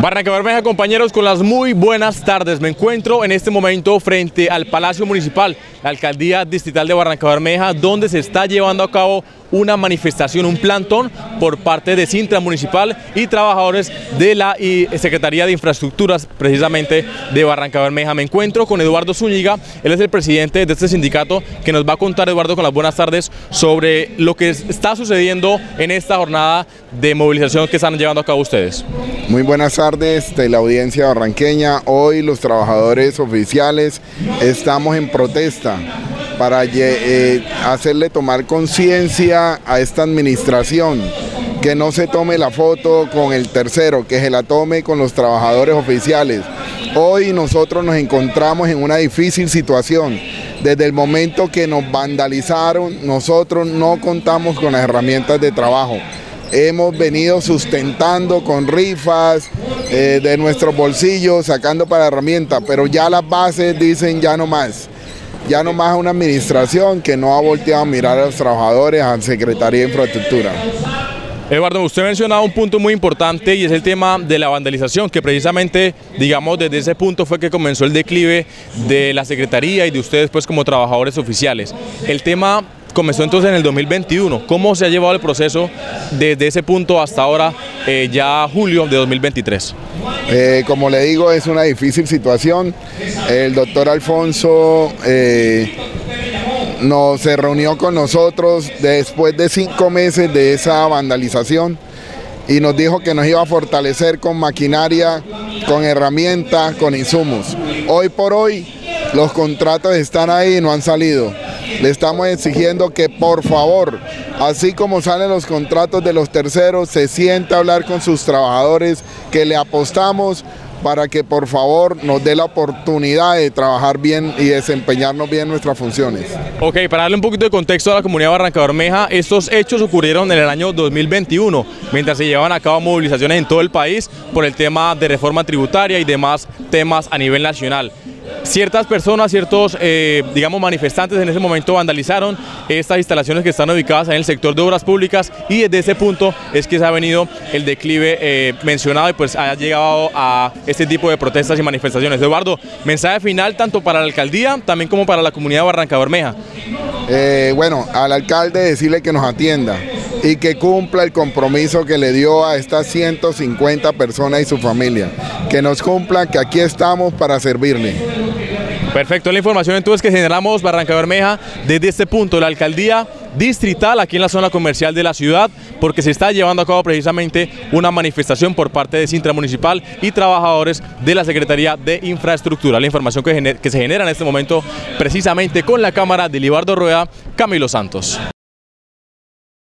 Barranca Bermeja, compañeros, con las muy buenas tardes. Me encuentro en este momento frente al Palacio Municipal, la Alcaldía Distrital de Barranca Bermeja, donde se está llevando a cabo una manifestación, un plantón por parte de Sintra Municipal y trabajadores de la Secretaría de Infraestructuras, precisamente de Barranca Bermeja. Me encuentro con Eduardo Zúñiga, él es el presidente de este sindicato, que nos va a contar, Eduardo, con las buenas tardes, sobre lo que está sucediendo en esta jornada de movilización que están llevando a cabo ustedes. Muy buenas tardes de la audiencia barranqueña. Hoy los trabajadores oficiales estamos en protesta para eh, hacerle tomar conciencia a esta administración, que no se tome la foto con el tercero, que se la tome con los trabajadores oficiales. Hoy nosotros nos encontramos en una difícil situación. Desde el momento que nos vandalizaron, nosotros no contamos con las herramientas de trabajo. Hemos venido sustentando con rifas eh, de nuestros bolsillos, sacando para herramientas, pero ya las bases dicen ya no más ya no más una administración que no ha volteado a mirar a los trabajadores, a la Secretaría de Infraestructura. Eduardo, usted mencionaba un punto muy importante y es el tema de la vandalización, que precisamente, digamos, desde ese punto fue que comenzó el declive de la Secretaría y de ustedes pues como trabajadores oficiales. El tema comenzó entonces en el 2021. ¿Cómo se ha llevado el proceso desde ese punto hasta ahora, eh, ya julio de 2023? Eh, como le digo, es una difícil situación. El doctor Alfonso eh, no, se reunió con nosotros después de cinco meses de esa vandalización y nos dijo que nos iba a fortalecer con maquinaria, con herramientas, con insumos. Hoy por hoy los contratos están ahí y no han salido. Le estamos exigiendo que por favor, así como salen los contratos de los terceros, se sienta a hablar con sus trabajadores, que le apostamos para que por favor nos dé la oportunidad de trabajar bien y desempeñarnos bien nuestras funciones. Ok, para darle un poquito de contexto a la comunidad Barranca Bermeja, estos hechos ocurrieron en el año 2021, mientras se llevaban a cabo movilizaciones en todo el país por el tema de reforma tributaria y demás temas a nivel nacional ciertas personas, ciertos, eh, digamos, manifestantes en ese momento vandalizaron estas instalaciones que están ubicadas en el sector de obras públicas y desde ese punto es que se ha venido el declive eh, mencionado y pues ha llegado a este tipo de protestas y manifestaciones. Eduardo, mensaje final tanto para la alcaldía también como para la comunidad de Barranca Bermeja. Eh, bueno, al alcalde decirle que nos atienda y que cumpla el compromiso que le dio a estas 150 personas y su familia. Que nos cumpla, que aquí estamos para servirle. Perfecto, la información entonces que generamos Barranca Bermeja desde este punto, la alcaldía distrital aquí en la zona comercial de la ciudad, porque se está llevando a cabo precisamente una manifestación por parte de Sintra Municipal y trabajadores de la Secretaría de Infraestructura. La información que, que se genera en este momento precisamente con la cámara de Libardo Rueda, Camilo Santos.